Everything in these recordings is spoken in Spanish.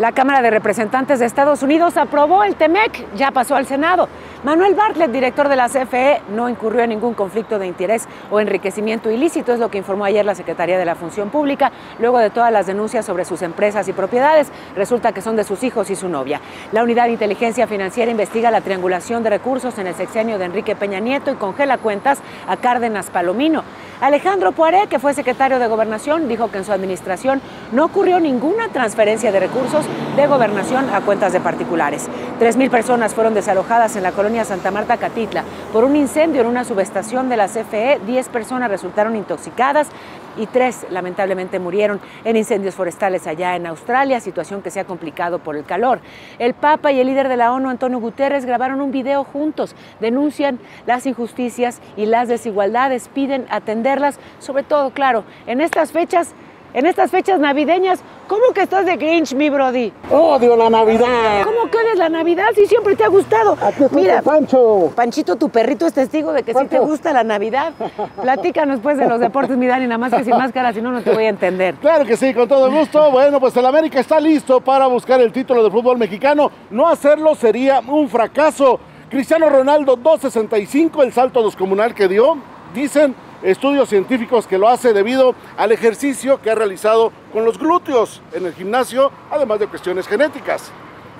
La Cámara de Representantes de Estados Unidos aprobó el TEMEC, ya pasó al Senado. Manuel Bartlett, director de la CFE, no incurrió en ningún conflicto de interés o enriquecimiento ilícito, es lo que informó ayer la Secretaría de la Función Pública, luego de todas las denuncias sobre sus empresas y propiedades. Resulta que son de sus hijos y su novia. La Unidad de Inteligencia Financiera investiga la triangulación de recursos en el sexenio de Enrique Peña Nieto y congela cuentas a Cárdenas Palomino. Alejandro Poiré, que fue secretario de Gobernación, dijo que en su administración no ocurrió ninguna transferencia de recursos de gobernación a cuentas de particulares. Tres mil personas fueron desalojadas en la colonia Santa Marta Catitla por un incendio en una subestación de la CFE. Diez personas resultaron intoxicadas y tres lamentablemente murieron en incendios forestales allá en Australia, situación que se ha complicado por el calor. El Papa y el líder de la ONU, Antonio Guterres, grabaron un video juntos, denuncian las injusticias y las desigualdades, piden atenderlas, sobre todo, claro, en estas fechas en estas fechas navideñas, ¿cómo que estás de Grinch, mi Brody? Odio la Navidad. ¿Cómo que odias la Navidad si siempre te ha gustado? Aquí Mira, Pancho. Panchito, tu perrito es testigo de que sí te gusta la Navidad. Platícanos pues de los deportes, mi Dani, nada más que sin máscara, si no, no te voy a entender. Claro que sí, con todo gusto. Bueno, pues el América está listo para buscar el título de fútbol mexicano. No hacerlo sería un fracaso. Cristiano Ronaldo, 2.65, el salto descomunal que dio. Dicen estudios científicos que lo hace debido al ejercicio que ha realizado con los glúteos en el gimnasio, además de cuestiones genéticas.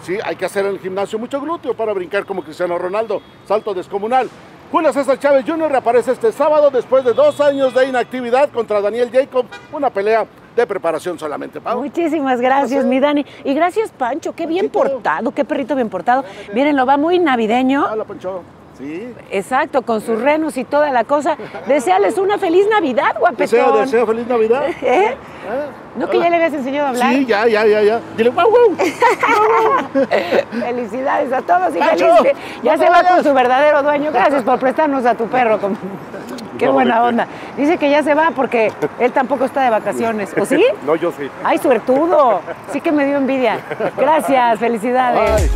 Sí, hay que hacer en el gimnasio mucho glúteo para brincar como Cristiano Ronaldo, salto descomunal. Julio César Chávez Jr. reaparece este sábado después de dos años de inactividad contra Daniel Jacob, una pelea de preparación solamente, Pau. Muchísimas gracias, mi Dani. Y gracias, Pancho, qué bien portado, qué perrito bien portado. Miren, lo va muy navideño. Hola, Pancho. Sí. Exacto, con sus renos y toda la cosa. Deseales una feliz Navidad, guapetón. Deseo, deseo feliz Navidad. ¿Eh? ¿Eh? ¿No que ya le habías enseñado a hablar? Sí, ya, ya, ya, ya. Dile, guau, guau. Felicidades a todos y feliz. Ya se va con su verdadero dueño. Gracias por prestarnos a tu perro. Qué buena onda. Dice que ya se va porque él tampoco está de vacaciones. ¿O sí? No, yo sí. Ay, suertudo. Sí que me dio envidia. Gracias, felicidades.